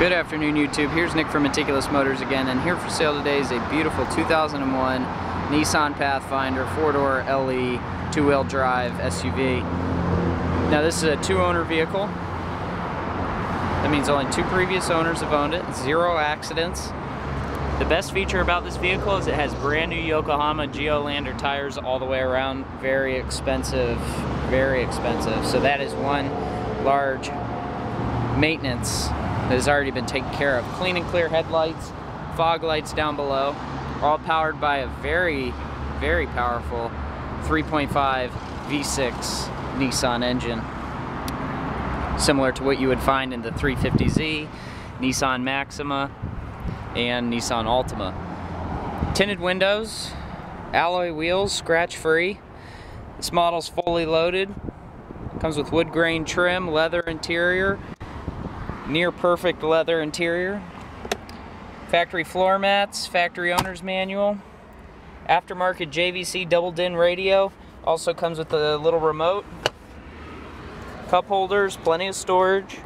Good afternoon YouTube, here's Nick from Meticulous Motors again and here for sale today is a beautiful 2001 Nissan Pathfinder 4-door LE two-wheel drive SUV. Now this is a two-owner vehicle. That means only two previous owners have owned it, zero accidents. The best feature about this vehicle is it has brand new Yokohama Geolandar tires all the way around. Very expensive, very expensive. So that is one large maintenance that has already been taken care of. Clean and clear headlights, fog lights down below, all powered by a very, very powerful 3.5 V6 Nissan engine. Similar to what you would find in the 350Z, Nissan Maxima, and Nissan Altima. Tinted windows, alloy wheels, scratch free. This model's fully loaded. Comes with wood grain trim, leather interior, near perfect leather interior. Factory floor mats, factory owner's manual, aftermarket JVC double DIN radio, also comes with a little remote, cup holders, plenty of storage.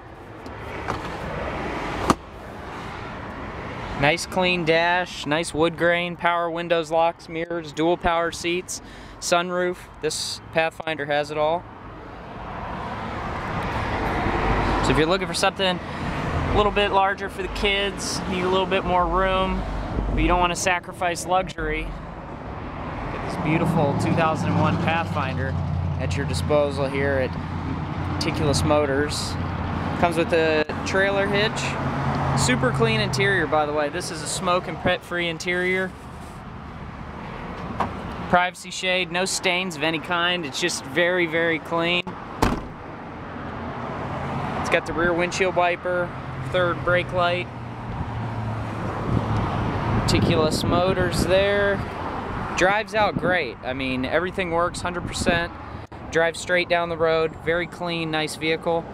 Nice clean dash, nice wood grain, power windows, locks, mirrors, dual power seats, sunroof. This Pathfinder has it all. So if you're looking for something a little bit larger for the kids, need a little bit more room, but you don't want to sacrifice luxury, get this beautiful 2001 Pathfinder at your disposal here at Meticulous Motors. Comes with a trailer hitch. Super clean interior, by the way. This is a smoke and pet-free interior. Privacy shade, no stains of any kind. It's just very, very clean. It's got the rear windshield wiper, third brake light. Meticulous motors there. Drives out great. I mean, everything works 100%. Drives straight down the road. Very clean, nice vehicle.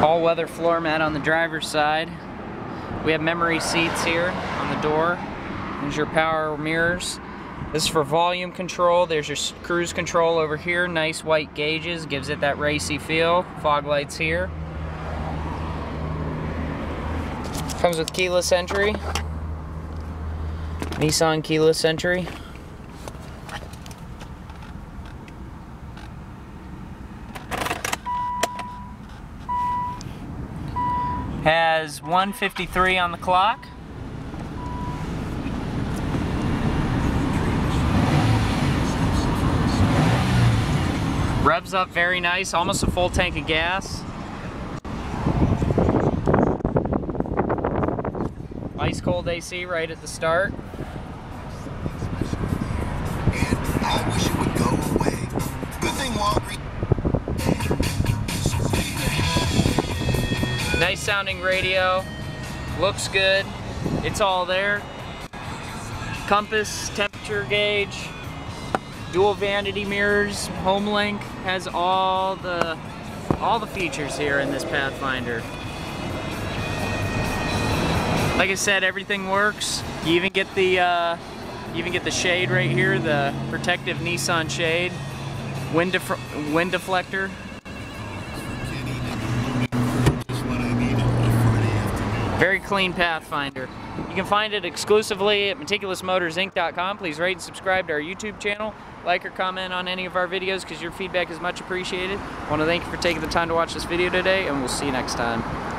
All-weather floor mat on the driver's side. We have memory seats here on the door. There's your power mirrors. This is for volume control. There's your cruise control over here. Nice white gauges, gives it that racy feel. Fog lights here. Comes with keyless entry. Nissan keyless entry. Has 153 on the clock. Revs up very nice, almost a full tank of gas. Ice cold AC right at the start. Nice sounding radio. Looks good. It's all there. Compass, temperature gauge, dual vanity mirrors, HomeLink has all the all the features here in this Pathfinder. Like I said, everything works. You even get the uh, you even get the shade right here, the protective Nissan shade, wind def wind deflector. Very clean Pathfinder. You can find it exclusively at meticulousmotorsinc.com. Please rate and subscribe to our YouTube channel. Like or comment on any of our videos because your feedback is much appreciated. I want to thank you for taking the time to watch this video today and we'll see you next time.